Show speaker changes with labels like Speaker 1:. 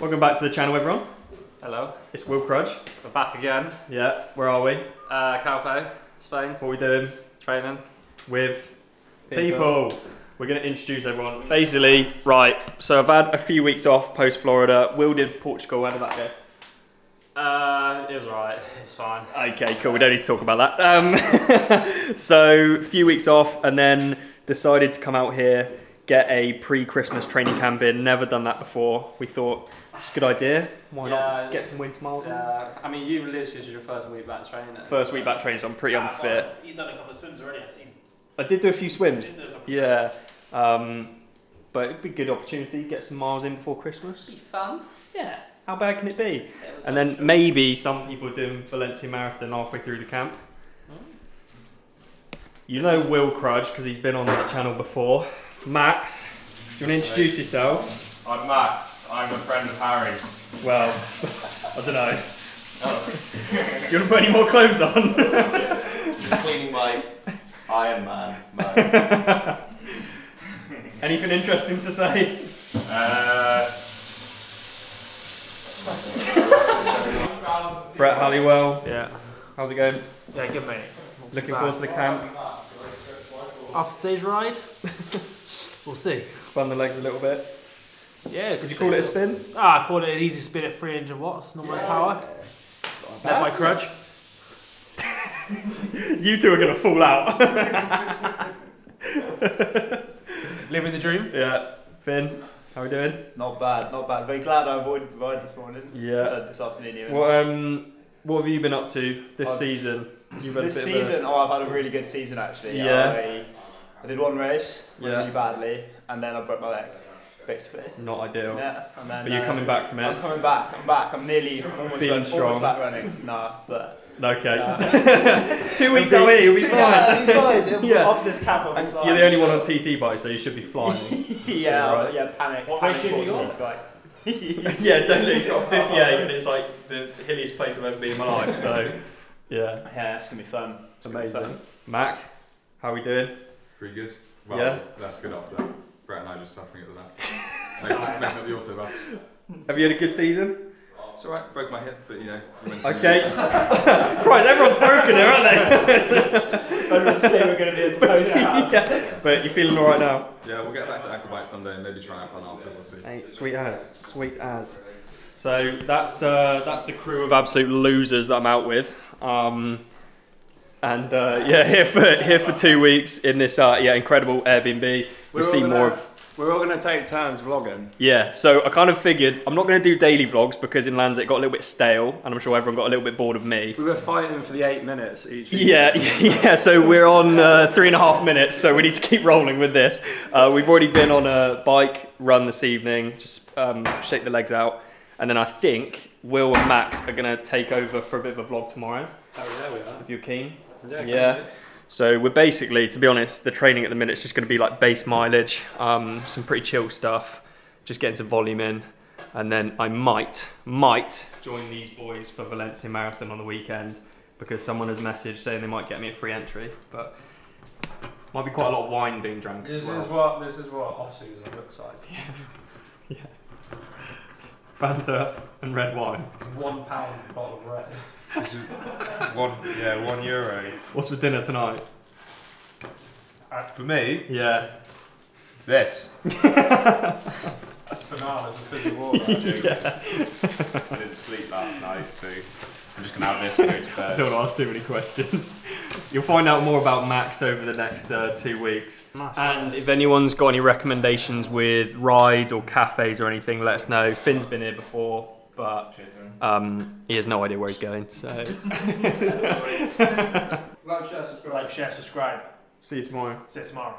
Speaker 1: Welcome back to the channel, everyone.
Speaker 2: Hello,
Speaker 1: It's Will Crudge.
Speaker 2: we're back again.
Speaker 1: Yeah, where are we?
Speaker 2: Uh, Calpe, Spain,
Speaker 1: What are we doing
Speaker 2: training.
Speaker 1: with people? We're going to introduce everyone. Basically, right, so I've had a few weeks off post Florida. Will did Portugal. How did that go?
Speaker 2: Uh, it was alright, it's fine.
Speaker 1: Okay, cool. We don't need to talk about that. Um, so, a few weeks off, and then decided to come out here, get a pre-Christmas training camp in. Never done that before. We thought it's a good idea. Why
Speaker 2: Yeah,
Speaker 1: not get some winter miles in?
Speaker 2: Uh, I mean, you literally this is your first week back training.
Speaker 1: First week back training, so I'm pretty unfit.
Speaker 3: He's done a couple of swims already, I've seen.
Speaker 1: I did do a few swims.
Speaker 3: He's done a of
Speaker 1: Yeah, um, but it'd be a good opportunity get some miles in before Christmas.
Speaker 2: Be fun.
Speaker 1: Yeah, how bad can it be?
Speaker 3: Yeah, it
Speaker 1: And then
Speaker 3: social.
Speaker 1: maybe some people doing Valencia Marathon halfway through the camp. You know Will Crudge because he's been on that channel before. Max, do you want to introduce yourself?
Speaker 4: I'm Max. I'm a friend of Harry's.
Speaker 1: Well, I don't know. do you want to put any more clothes on?
Speaker 4: Just cleaning my Iron Man mug.
Speaker 1: Anything interesting to say?
Speaker 4: Uh,
Speaker 1: Brett Halliwell,
Speaker 2: Yeah.
Speaker 1: how's it going?
Speaker 3: Yeah, good mate. Not
Speaker 1: Looking forward to the camp.
Speaker 3: After today's ride, we'll see.
Speaker 1: Spun the legs a little bit.
Speaker 3: Yeah,
Speaker 1: Could you call it a spin?
Speaker 3: Ah, I called it an easy spin at 300 watts, normalised power. Led by Crudge.
Speaker 1: You two are gonna fall out.
Speaker 3: Living the dream.
Speaker 1: yeah. Finn, how are we doing?
Speaker 5: Not bad, not bad. Very glad I avoided the ride this morning.
Speaker 1: Yeah.
Speaker 5: Uh, this afternoon even.
Speaker 1: What um, what have you been up to this
Speaker 5: I've-
Speaker 1: season?
Speaker 5: this
Speaker 1: had a
Speaker 5: this
Speaker 1: bit of a-
Speaker 5: season, oh, I've had a really good season actually.
Speaker 1: Yeah.
Speaker 5: I, I did one race,
Speaker 1: Yeah.
Speaker 5: really badly, and then I broke my leg, basically.
Speaker 1: Not ideal.
Speaker 5: Yeah, and then.
Speaker 1: But you're
Speaker 5: uh,
Speaker 1: coming back from it.
Speaker 5: I'm coming back. I'm back. I'm nearly. I'm almost,
Speaker 1: Feeling
Speaker 5: run-
Speaker 1: strong.
Speaker 5: almost back running. Nah, but.
Speaker 1: Okay.
Speaker 5: uh,
Speaker 1: Two weeks out here, you'll be
Speaker 5: Yeah,
Speaker 1: fine.
Speaker 5: I'll be fine.
Speaker 1: Yeah.
Speaker 5: Off this camp, I'll be fine.
Speaker 1: You're the only one on TT bike, so you should be flying.
Speaker 5: yeah,
Speaker 1: Right.
Speaker 5: yeah. Panic.
Speaker 3: What
Speaker 5: panic
Speaker 3: ratio have you got?
Speaker 5: TT bike.
Speaker 1: yeah, definitely. It's got 58, and it's like the hilliest place I've ever been in my life. So, yeah,
Speaker 5: Yeah, it's gonna be fun. It's gonna be
Speaker 1: amazing.
Speaker 5: fun.
Speaker 1: Mac, how are we doing?
Speaker 6: Pretty good. Well,
Speaker 1: Yeah.
Speaker 6: that's good after that. Brett and I just suffering at the back. Making, making up the autobus.
Speaker 1: Have you had a good season?
Speaker 6: It's alright, broke my hip, but you know, you win some,
Speaker 1: Okay.
Speaker 6: lose some.
Speaker 1: Christ, everyone's broken here, aren't they?
Speaker 5: Everyone's saying we're gonna be in the post now.
Speaker 1: yeah. But you're feeling alright now?
Speaker 6: Yeah, we'll get back to Aquabike someday and maybe try out fun after, we'll see.
Speaker 1: Hey, sweet as, sweet as. So that's uh, that's the crew of absolute losers that I'm out with. Um, and uh, yeah, here for here for two weeks in this uh, yeah incredible Airbnb. We'll see more of
Speaker 2: We're all gonna take turns vlogging.
Speaker 1: yeah. So I kind of figured I'm not going to do daily vlogs because in Lands it got a little bit stale, and I'm sure everyone got a little bit bored of me.
Speaker 2: We were fighting for the eight minutes each.
Speaker 1: Yeah, yeah. So we're on uh, three and a half minutes, so we need to keep rolling with this. Uh, we've already been on a bike run this evening, just um, shake the legs out, and then I think Will and Max are going to take over for a bit of a vlog tomorrow,
Speaker 2: Oh, there we are.
Speaker 1: if you're keen.
Speaker 2: Yeah.
Speaker 1: Yeah. So we're basically, to be honest, the training at the minute is just going to be like base mileage, um, some pretty chill stuff, just getting some volume in, and then I might, might join these boys for Valencia Marathon on the weekend because someone has messaged saying they might get me a free entry, but might be quite a lot of wine being drunk.
Speaker 2: This
Speaker 1: well.
Speaker 2: is what this is what off season looks like.
Speaker 1: Yeah. yeah. Fanta and red wine.
Speaker 2: One pound bottle of red.
Speaker 4: this is one, yeah, one euro.
Speaker 1: What's for dinner tonight?
Speaker 4: Uh, for me,
Speaker 1: Yeah.
Speaker 4: this.
Speaker 2: Bananas and fizzy water.
Speaker 1: yeah.
Speaker 4: I didn't sleep last night, so I'm just gonna have this and go to
Speaker 1: I
Speaker 4: bed.
Speaker 1: don't ask too many questions. You'll find out more about Max over the next uh, two weeks. And if anyone's got any recommendations with rides or cafes or anything, let us know. Finn's been here before, but um, he has no idea where he's going. So
Speaker 2: Like, share, subscribe.
Speaker 3: Like, share, subscribe.
Speaker 1: see you tomorrow.
Speaker 3: See you tomorrow.